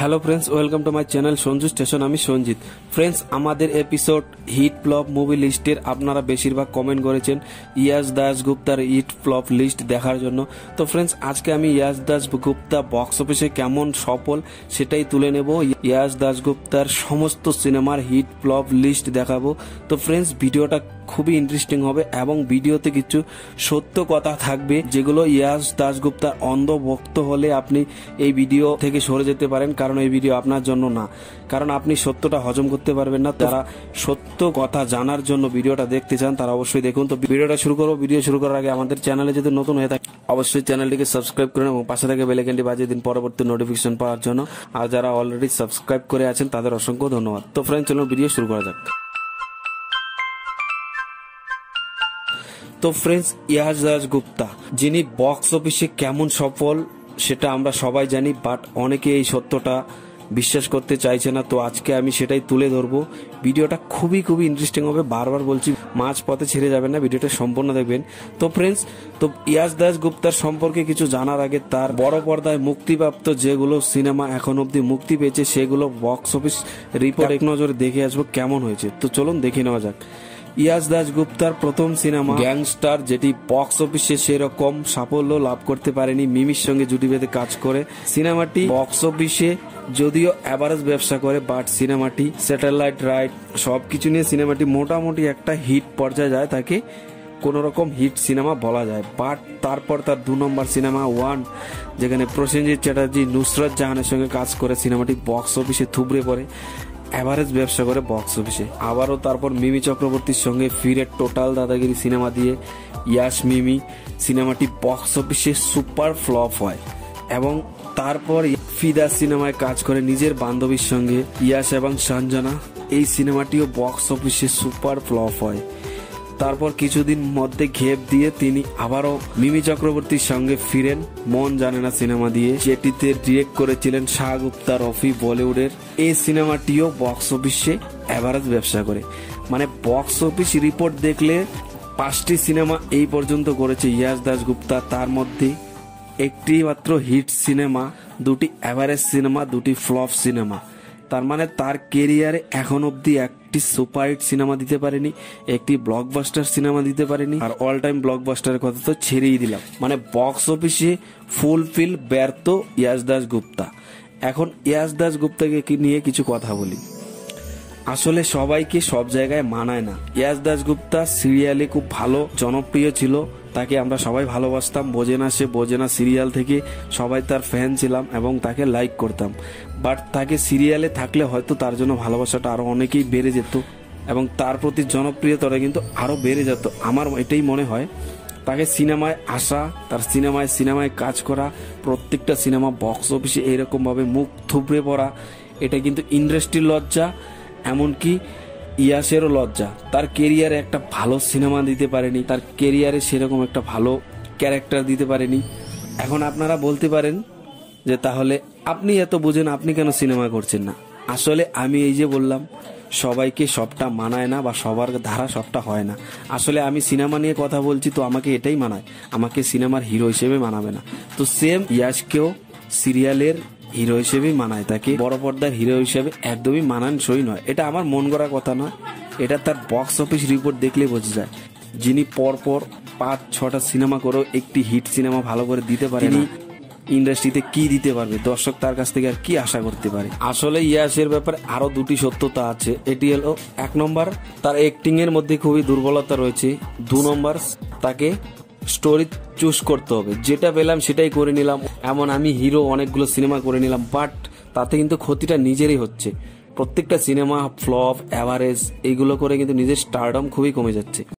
Hello friends welcome to my channel Sanju station আমি Sanjit. Friends আমাদের episode hit flop movie লিস্টের আপনারা বেশিরভাগ কমেন্ট করেছেন ইয়াস দাস গুপ্তার হিট ফ্লপ লিস্ট দেখার জন্য। তো ফ্রেন্ডস আজকে আমি ইয়াস দাস গুপ্তা বক্স অফিসে কেমন সফল সেটাই তুলে নেব। ইয়াস দাস গুপ্তার সমস্ত সিনেমার হিট ফ্লপ লিস্ট দেখাবো। তো ফ্রেন্ডস ভিডিওটা খুবই ইন্টারেস্টিং হবে এবং ভিডিওতে কিছু সত্য কথা থাকবে, যেগুলো ইয়াস দাসগুপ্তার অন্ধ ভক্ত হলে আপনি এই ভিডিও থেকে সরে যেতে পারেন, কারণ এই ভিডিও আপনার জন্য না। কারণ আপনি সত্যটা হজম করতে পারবেন না। তারা সত্য কথা জানার জন্য ভিডিওটা দেখতে চান, তারা অবশ্যই দেখুন। তো ভিডিওটা শুরু করব। ভিডিও শুরু করার আগে আমাদের চ্যানেলে যদি নতুন হয়ে থাকে, অবশ্যই চ্যানেলটিকে সাবস্ক্রাইব করুন এবং পাশে থেকে বেলাইকনটি বাজিয়ে দিন পরবর্তী নোটিফিকেশন পাওয়ার জন্য। আর যারা অলরেডি সাবস্ক্রাইব করে আছেন, তাদের অসংখ্য ধন্যবাদ। তো ফ্রেন্ড চলুন ভিডিও শুরু করা যাক। তো ফ্রেন্ডস ইয়াজ দাস গুপ্তা, যিনি বক্স অফিসে কেমন সফল, সেটা আমরা সবাই জানি বাট অনেকে এই সত্যটা বিশ্বাস করতে চাইছে না, তো আজকে আমি সেটাই তুলে ধরবো। ভিডিওটা খুবই খুবই ইন্টারেস্টিং হবে, বারবার বলছি মাঝ পথে ছেড়ে যাবেন না, ভিডিওটা সম্পূর্ণ দেখবেন। তো ফ্রেন্ডস তো ইয়াস দাস গুপ্তার সম্পর্কে কিছু জানার আগে তার বড় পর্দায় মুক্তিপ্রাপ্ত যেগুলো সিনেমা এখন অব্দি মুক্তি পেয়েছে, সেগুলো বক্স অফিস রিপোর্ট এক নজরে দেখে আসব, কেমন হয়েছে। তো চলুন দেখে নেওয়া যাক। ইয়াস দাস গুপ্তার প্রথম সিনেমা। গ্যাংস্টার, যেটি বক্স অফিসে সেরকম সাফল্য লাভ করতে পারেনি, মিমির সঙ্গে জুটি বেঁধে কাজ করে। সিনেমাটি বক্স অফিসে যদিও অ্যাভারেজ ব্যবসা করে, বাট সিনেমাটি স্যাটেলাইট, রাইট, সবকিছু নিয়ে সিনেমাটি মোটামুটি একটা হিট পর্যায়ে যায়, তাকে কোন রকম হিট সিনেমা বলা যায়। বাট তারপর তার দু নম্বর সিনেমা, ওয়ান, যেখানে প্রসেনজিৎ চ্যাটার্জি, নুসরত জাহানের সঙ্গে কাজ করে, সিনেমাটি বক্স অফিসে থুবড়ে পড়ে। অ্যাভারেজ ব্যবসা করে বক্স অফিসে আবারও তারপর মিমি চক্রবর্তীর সঙ্গে ফিরে টোটাল দাদাগিরি সিনেমা দিয়ে ইয়াশ মিমি সিনেমাটি বক্স অফিসে সুপার ফ্লপ হয়। এবং তারপর ফিদা সিনেমায় কাজ করে নিজের বান্ধবীর সঙ্গে ইয়াশ এবং সঞ্জনা। এই সিনেমাটিও বক্স অফিসে সুপার ফ্লপ হয়। তারপর কিছুদিন মধ্যে ঘেপ দিয়ে তিনি আবারও মিমি চক্রবর্তীর সঙ্গে ফিরেন। মন জানে না সিনেমা দিয়ে। যেটিতে ডিরেক্ট করেছিলেন শাহ গুপ্তা রফি, বলিউডের। এই সিনেমাটিও বক্স অফিসে অ্যাভারেজ ব্যবসা করে। মানে বক্স অফিস রিপোর্ট দেখলে পাঁচটি সিনেমা এই পর্যন্ত করেছে ইয়াস দাস গুপ্তা তার মধ্যে একটি মাত্র হিট সিনেমা, দুটি অ্যাভারেজ সিনেমা, দুটি ফ্লপ সিনেমা। তার মানে তার কেরিয়ারে এখন অব্দি একটি সুপার হিট সিনেমা দিতে পারেনি, একটি ব্লকবাস্টার সিনেমা দিতে পারেনি, আর অল টাইম ব্লকবাস্টারের কথা তো ছেড়েই দিলাম। মানে বক্স অফিসে ফুলফিল ব্যর্থ ইয়াস দাস গুপ্তা। এখন ইয়াস দাস গুপ্তাকে নিয়ে কিছু কথা বলি? আসলে সবাইকে সব জায়গায় মানায় না। ইয়াস দাস গুপ্তা সিরিয়ালে খুব ভালো, জনপ্রিয় ছিল। তাকে আমরা সবাই ভালোবাসতাম। বোঝে না সে, বোঝে না সিরিয়াল থেকে। সবাই তার ফ্যান ছিলাম এবং তাকে লাইক করতাম। বাট তাকে সিরিয়ালে থাকলে হয়তো তার জন্য ভালোবাসাটা আরও অনেকেই বেড়ে যেত এবং তার প্রতি জনপ্রিয়তাটা কিন্তু আরও বেড়ে যেত। আমার এটাই মনে হয়। তাকে সিনেমায় আসা, তার সিনেমায় সিনেমায় কাজ করা, প্রত্যেকটা সিনেমা বক্স অফিসে এরকম ভাবে মুখ থুবড়ে পড়া, এটা কিন্তু ইন্ডাস্ট্রির লজ্জা। এমনকি ইয়াসেরও লজ্জা। তার কেরিয়ারে একটা ভালো সিনেমা দিতে পারেনি, তার কেরিয়ারে সেরকম একটা ভালো ক্যারেক্টার দিতে পারেনি। এখন আপনারা বলতে পারেন যে তাহলে আপনি এত বুঝেন, আপনি কেন সিনেমা করছেন না? আসলে আমি এই যে বললাম, সবাইকে সবটা মানায় না বা সবার ধারা সবটা হয় না। আসলে আমি সিনেমা নিয়ে কথা বলছি তো আমাকে এটাই মানায়। আমাকে সিনেমার হিরো হিসেবে মানাবে না। তো সেম ইয়াসকেও সিরিয়ালের হিরো হিসেবেই মানায়। তাকে বড় পর্দার হিরো হিসেবে একদমই মানানসই নয়। এটা আমার মন করা কথা নয়। এটা তার বক্স অফিস রিপোর্ট দেখলে বোঝা যায়। যিনি পরপর পাঁচ ছটা সিনেমা করেও একটি হিট সিনেমা ভালো করে দিতে পারেন ইন্ডাস্ট্রিতে কি দিতে পারবে? দর্শক তার কাছ থেকে আর কি আশা করতে পারে? আসলে ইয়াসের ব্যাপারে আরও দুটি সত্যতা আছে। এটি হলো এক নম্বর। তার অ্যাক্টিং এর মধ্যে খুবই দুর্বলতা রয়েছে। দু নম্বর তাকে স্টোরি চুজ করতে হবে। যেটা পেলাম সেটাই করে নিলাম। এমন আমি হিরো অনেকগুলো সিনেমা করে নিলাম বাট তাতে কিন্তু ক্ষতিটা নিজেরই হচ্ছে। প্রত্যেকটা সিনেমা ফ্লপ অ্যাভারেজ এইগুলো করে কিন্তু নিজের স্টারডম খুবই কমে যাচ্ছে।